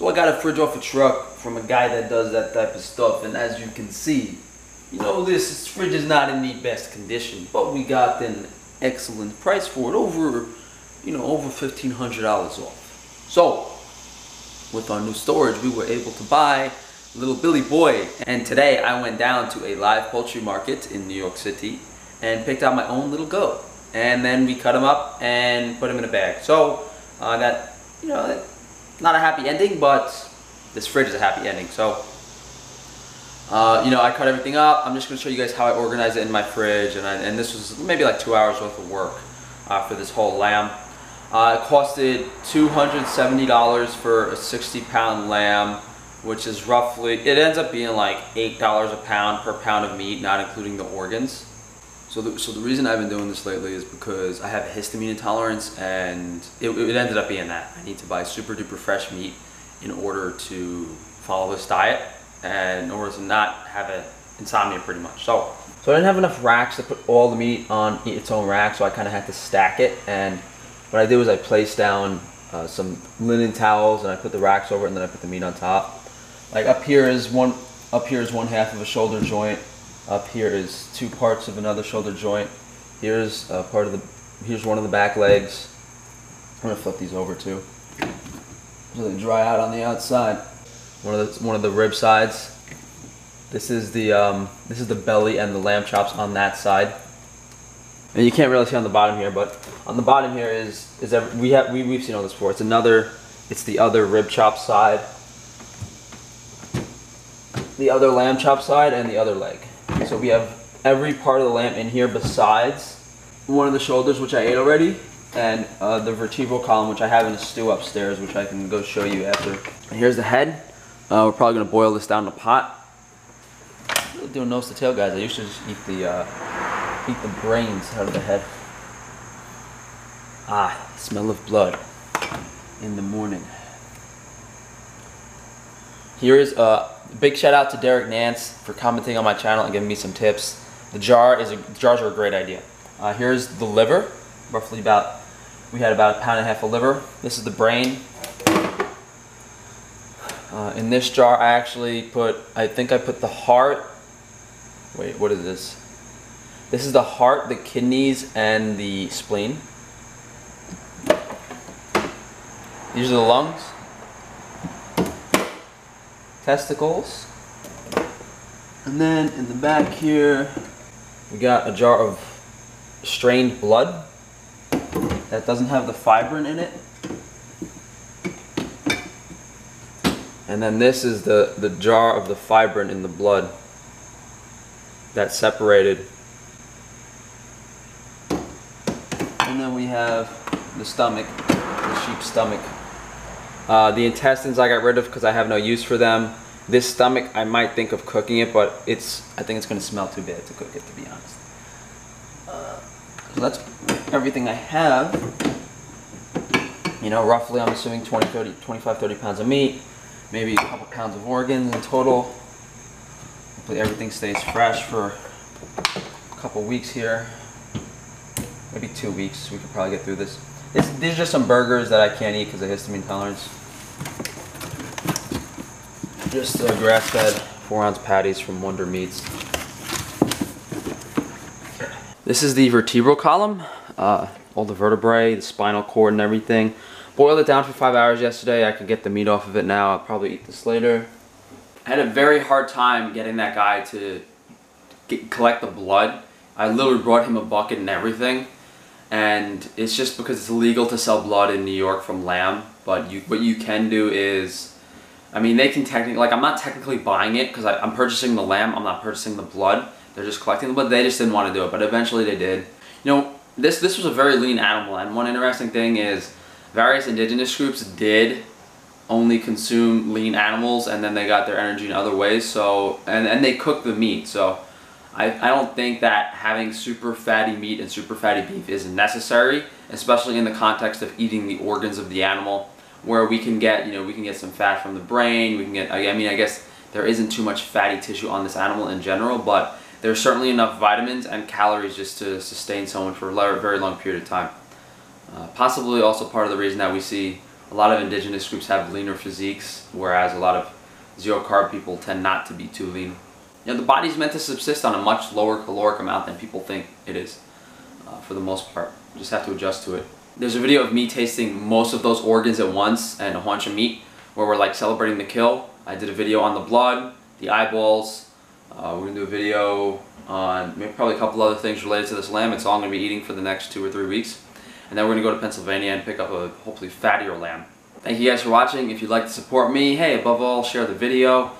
So I got a fridge off a truck from a guy that does that type of stuff, and as you can see, you know this fridge is not in the best condition, but we got an excellent price for it, over, you know, over fifteen hundred dollars off. So with our new storage, we were able to buy little Billy Boy. And today I went down to a live poultry market in New York City and picked out my own little goat. And then we cut him up and put him in a bag. So uh, that, you know, not a happy ending, but this fridge is a happy ending. So, uh, you know, I cut everything up. I'm just gonna show you guys how I organize it in my fridge. And, I, and this was maybe like two hours worth of work uh, for this whole lamb. Uh, it costed $270 for a 60 pound lamb, which is roughly, it ends up being like $8 a pound per pound of meat, not including the organs. So the, so the reason I've been doing this lately is because I have a histamine intolerance and it, it ended up being that. I need to buy super duper fresh meat in order to follow this diet and in order to not have insomnia pretty much. So, so I didn't have enough racks to put all the meat on its own rack, so I kind of had to stack it. And what I did was I placed down uh, some linen towels and I put the racks over it and then I put the meat on top. Like up here is one, up here is one half of a shoulder joint up here is two parts of another shoulder joint. Here's uh, part of the, here's one of the back legs. I'm gonna flip these over too. So they dry out on the outside. One of the, one of the rib sides. This is the, um, this is the belly and the lamb chops on that side. And you can't really see on the bottom here, but on the bottom here is, is every, we have, we, we've seen all this before. It's another, it's the other rib chop side. The other lamb chop side and the other leg. So we have every part of the lamb in here besides one of the shoulders, which I ate already, and uh, the vertebral column, which I have in a stew upstairs, which I can go show you after. And here's the head. Uh, we're probably gonna boil this down in a pot. Really doing nose to tail, guys. I used to just eat the uh, eat the brains out of the head. Ah, smell of blood in the morning. Here is a uh, big shout out to Derek Nance for commenting on my channel and giving me some tips. The jar is a, jars are a great idea. Uh, here's the liver, roughly about, we had about a pound and a half of liver. This is the brain. Uh, in this jar I actually put, I think I put the heart, wait, what is this? This is the heart, the kidneys, and the spleen. These are the lungs testicles. And then in the back here, we got a jar of strained blood that doesn't have the fibrin in it. And then this is the, the jar of the fibrin in the blood that separated. And then we have the stomach, the sheep's stomach uh, the intestines I got rid of because I have no use for them. This stomach, I might think of cooking it, but it's I think it's going to smell too bad to cook it, to be honest. Uh, so that's everything I have. You know, roughly I'm assuming 20, 30, 25, 30 pounds of meat, maybe a couple pounds of organs in total. Hopefully everything stays fresh for a couple weeks here. Maybe two weeks, we could probably get through this. This, these are just some burgers that I can't eat because of histamine tolerance. Just grass-fed four ounce patties from Wonder Meats. This is the vertebral column, uh, all the vertebrae, the spinal cord and everything. Boiled it down for five hours yesterday. I could get the meat off of it now. I'll probably eat this later. I had a very hard time getting that guy to get, collect the blood. I literally brought him a bucket and everything and it's just because it's illegal to sell blood in New York from lamb. But you, what you can do is, I mean, they can technically, like, I'm not technically buying it because I'm purchasing the lamb. I'm not purchasing the blood. They're just collecting the blood. They just didn't want to do it, but eventually they did. You know, this this was a very lean animal, and one interesting thing is, various indigenous groups did only consume lean animals, and then they got their energy in other ways. So, and and they cook the meat. So I, I don't think that having super fatty meat and super fatty beef is necessary, especially in the context of eating the organs of the animal, where we can get, you know, we can get some fat from the brain, we can get, I mean, I guess there isn't too much fatty tissue on this animal in general, but there's certainly enough vitamins and calories just to sustain someone for a very long period of time. Uh, possibly also part of the reason that we see a lot of indigenous groups have leaner physiques, whereas a lot of zero carb people tend not to be too lean. You know, the body's meant to subsist on a much lower caloric amount than people think it is, uh, for the most part. Just have to adjust to it. There's a video of me tasting most of those organs at once and a haunch of meat, where we're like celebrating the kill. I did a video on the blood, the eyeballs. Uh, we're gonna do a video on maybe probably a couple other things related to this lamb. It's all I'm gonna be eating for the next two or three weeks. And then we're gonna go to Pennsylvania and pick up a hopefully fattier lamb. Thank you guys for watching. If you'd like to support me, hey, above all, share the video.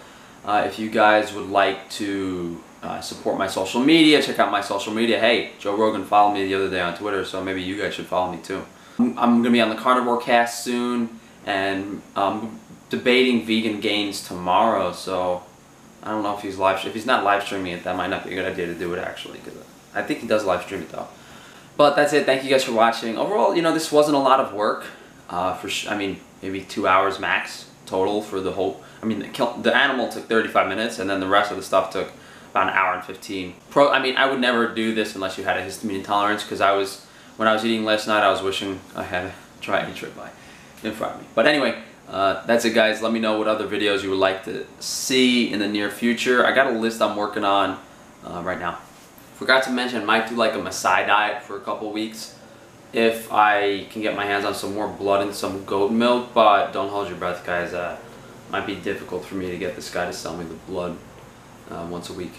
Uh, if you guys would like to uh, support my social media, check out my social media. Hey, Joe Rogan followed me the other day on Twitter, so maybe you guys should follow me too. I'm, I'm going to be on the Carnivore Cast soon, and I'm debating vegan gains tomorrow, so I don't know if he's live. If he's not live streaming it, that might not be a good idea to do it actually, because I think he does live stream it though. But that's it. Thank you guys for watching. Overall, you know, this wasn't a lot of work. Uh, for I mean, maybe two hours max total for the whole. I mean, the, the animal took 35 minutes, and then the rest of the stuff took about an hour and 15. Pro. I mean, I would never do this unless you had a histamine intolerance, because I was when I was eating last night, I was wishing I had tried a Triad by in front of me. But anyway. Uh, that's it guys. Let me know what other videos you would like to see in the near future. I got a list I'm working on uh, right now. Forgot to mention, I might do like a Maasai diet for a couple weeks if I can get my hands on some more blood and some goat milk, but don't hold your breath guys. Uh, might be difficult for me to get this guy to sell me the blood uh, once a week.